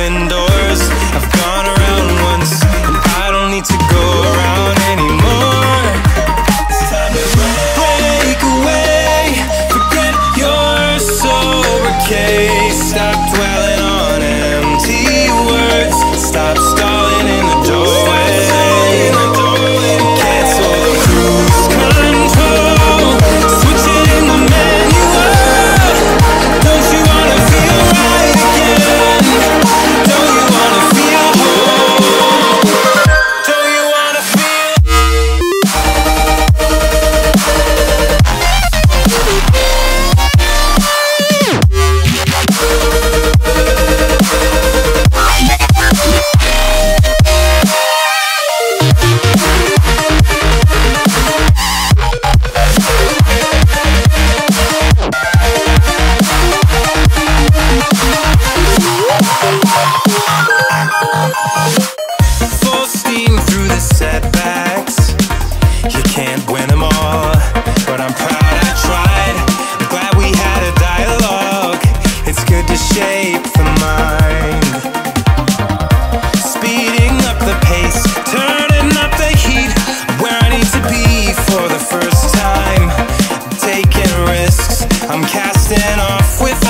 revolving doors. I've gone around once And I don't need to go around anymore. It's time to break away. Forget your sober case. Stop dwelling I'm casting off without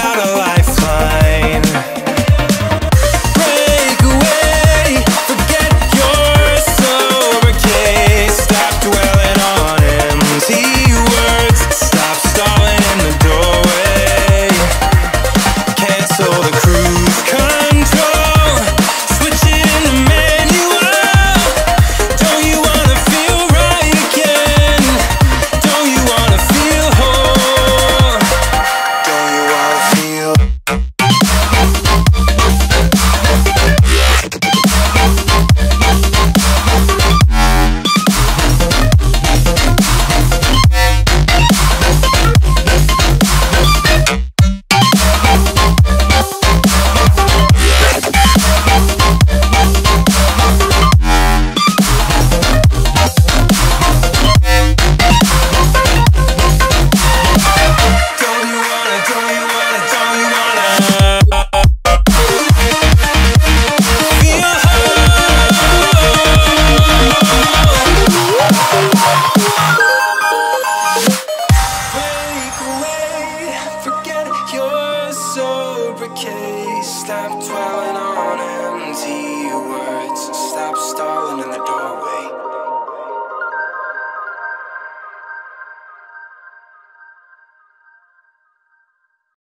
Stop dwelling on empty words. Stop stalling in the doorway.